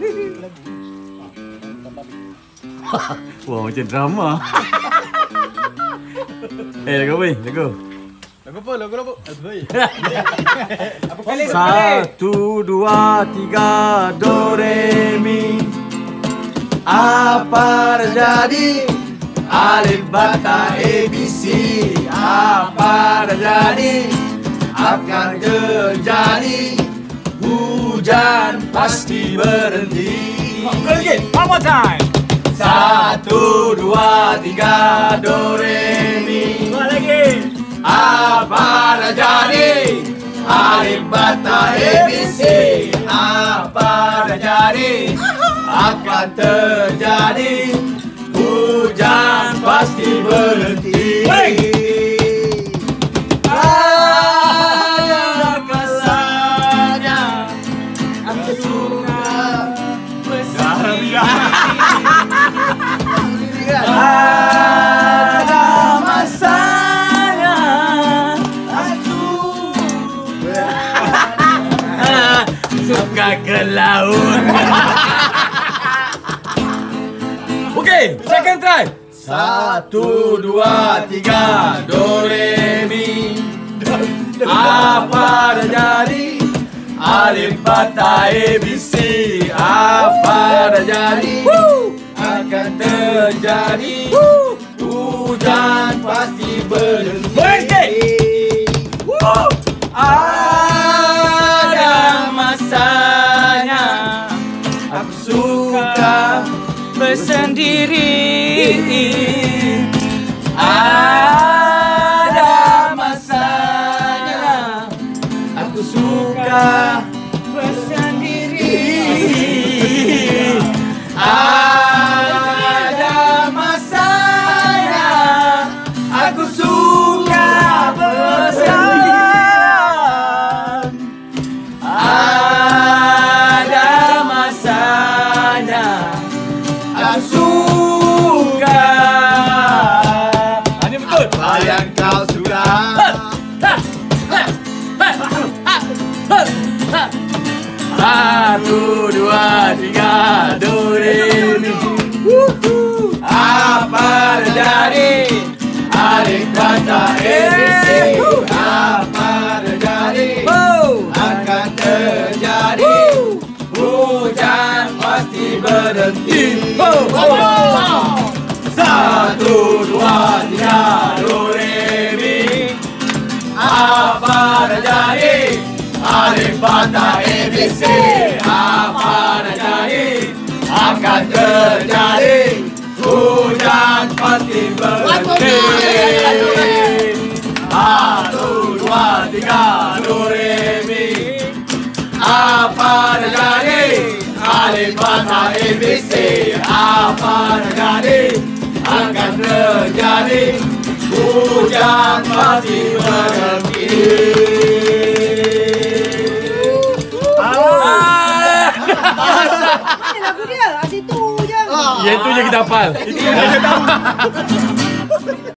Wah macam drama. eh lagu apa? Lagu. Lagu apa? Lagu apa? Apa kali? Satu dua tiga do re mi. Apa terjadi? Alif bata ABC Apa terjadi? Akan terjadi Hujan pasti berhenti lagi. One more time. Satu, dua, tiga, do, re, mi Dua lagi. Apa terjadi? Alif bata ABC Apa terjadi? Akan terjadi Hujan pasti berhenti Ada Ada masanya Aku Suka ke laut Okay, second try. Satu, dua, tiga Do, re, mi. Apa terjadi? Alif, bata, ABC Apa terjadi? Akan terjadi. Hujan pasti berhenti. Ada masanya. Aku suka Bersendiri. Suka Bersendiri. Ada masanya Aku suka bersendirian Ada masanya Aku suka Ini betul Apa yang kau suka? Satu, dua, tiga, do, re, mi Apa terjadi? Adik kata ABC Apa terjadi? Akan terjadi. Hujan pasti berhenti. Satu, dua, tiga, do, re, mi Apa ABC Apa terjadi? Akan terjadi Hujan pasti berhenti Satu, dua, tiga, do, re, mi Apa terjadi? Alif bata ABC Apa terjadi? Akan terjadi Hujan pasti berhenti Mana lagu dia? Asyik tu je. Ya itu je kita hafal Itu je kita tahu